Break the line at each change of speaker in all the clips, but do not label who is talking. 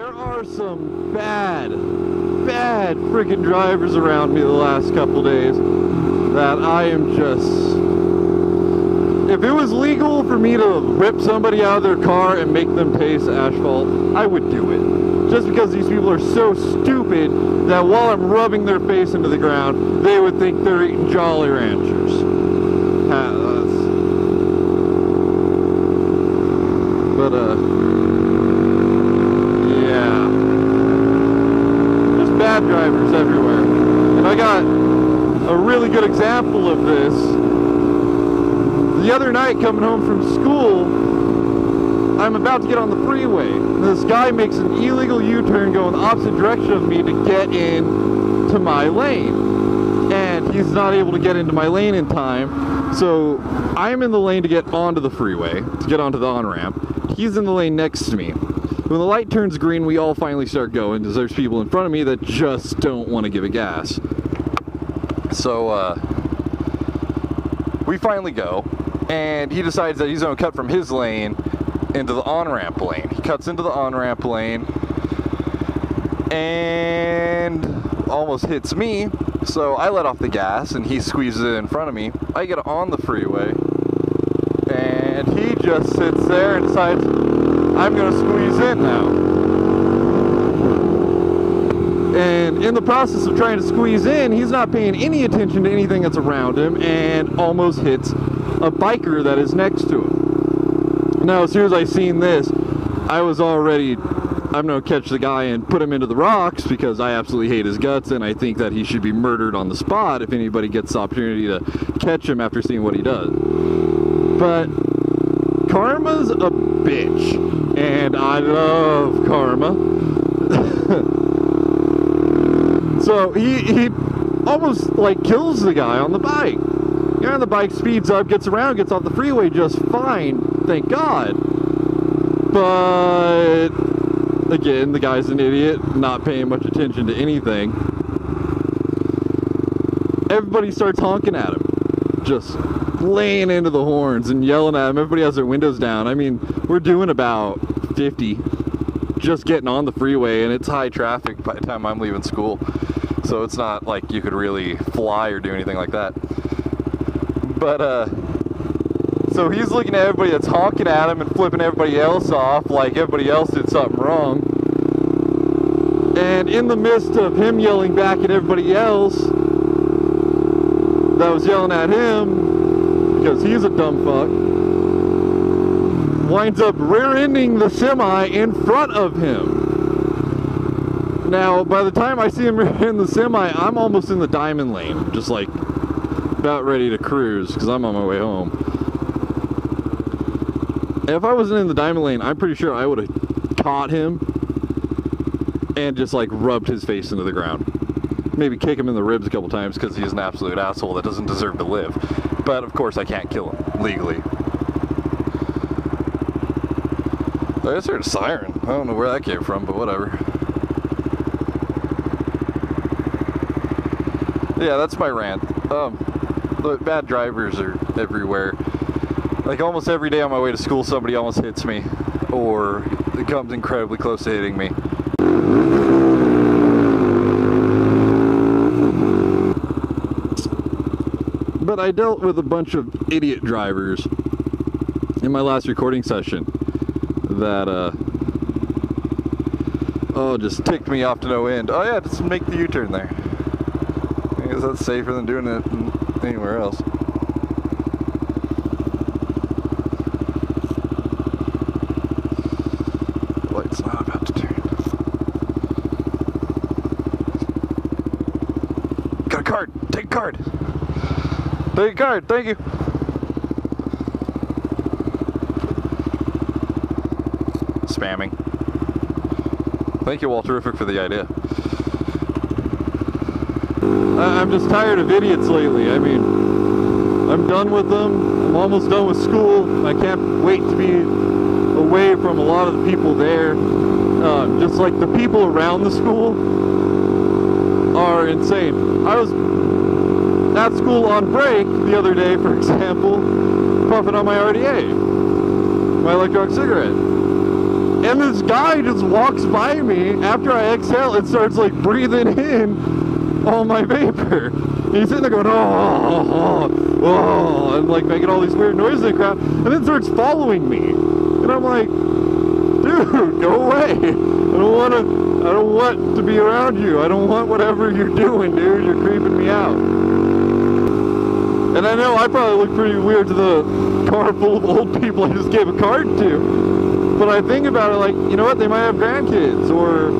are some bad, bad freaking drivers around me the last couple days that I am just. If it was legal for me to rip somebody out of their car and make them taste asphalt, I would do it. Just because these people are so stupid that while I'm rubbing their face into the ground, they would think they're eating Jolly Ranchers. But, uh, yeah. There's bad drivers everywhere. And I got a really good example of this. The other night coming home from school, I'm about to get on the freeway. And this guy makes an illegal U-turn going the opposite direction of me to get in to my lane. And he's not able to get into my lane in time. So I'm in the lane to get onto the freeway, to get onto the on-ramp. He's in the lane next to me. When the light turns green, we all finally start going because there's people in front of me that just don't want to give it gas. So, uh, we finally go, and he decides that he's going to cut from his lane into the on ramp lane. He cuts into the on ramp lane and almost hits me. So I let off the gas, and he squeezes it in front of me. I get on the freeway, and he just sits there and decides, I'm going to squeeze in now. And in the process of trying to squeeze in, he's not paying any attention to anything that's around him and almost hits a biker that is next to him. Now, as soon as I seen this, I was already, I'm to catch the guy and put him into the rocks because I absolutely hate his guts and I think that he should be murdered on the spot if anybody gets the opportunity to catch him after seeing what he does. But Karma's a bitch, and I love Karma. So he, he almost like kills the guy on the bike. Yeah, the bike speeds up, gets around, gets off the freeway just fine, thank God. But again, the guy's an idiot, not paying much attention to anything. Everybody starts honking at him, just laying into the horns and yelling at him. Everybody has their windows down. I mean, we're doing about 50 just getting on the freeway and it's high traffic by the time I'm leaving school. So it's not like you could really fly or do anything like that. But uh so he's looking at everybody that's honking at him and flipping everybody else off like everybody else did something wrong. And in the midst of him yelling back at everybody else that was yelling at him because he's a dumb fuck winds up rear-ending the semi in front of him. Now, by the time I see him in the semi, I'm almost in the diamond lane, just like about ready to cruise because I'm on my way home. If I wasn't in the diamond lane, I'm pretty sure I would have caught him and just like rubbed his face into the ground. Maybe kick him in the ribs a couple times because he's an absolute asshole that doesn't deserve to live. But of course, I can't kill him legally. I just heard a siren. I don't know where that came from, but whatever. Yeah, that's my rant. Um, the bad drivers are everywhere. Like almost every day on my way to school, somebody almost hits me, or comes incredibly close to hitting me. But I dealt with a bunch of idiot drivers in my last recording session that uh oh just ticked me off to no end. Oh yeah, just make the U-turn there. I guess that's safer than doing it anywhere else. Light's not about to turn. Got a card. Take card. A card. Thank you. Spamming. Thank you, Walterific, for the idea. I'm just tired of idiots lately. I mean, I'm done with them. I'm almost done with school. I can't wait to be away from a lot of the people there. Uh, just like the people around the school are insane. I was at school on break the other day, for example, puffing on my RDA, my electronic cigarette. And this guy just walks by me after I exhale and starts like breathing in all my vapor. And he's sitting there going, oh, oh, oh, oh, and like making all these weird noises the crowd, and then starts following me. And I'm like, dude, go away. I don't want to, I don't want to be around you. I don't want whatever you're doing, dude. You're creeping me out. And I know I probably look pretty weird to the car full of old people I just gave a card to. But I think about it like, you know what, they might have grandkids or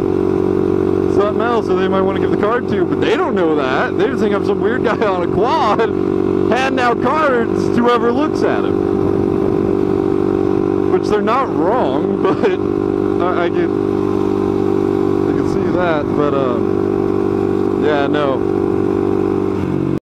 something else that they might want to give the card to, but they don't know that. They just think I'm some weird guy on a quad handing out cards to whoever looks at him. Which they're not wrong, but I, I can I can see that. But um, yeah, no.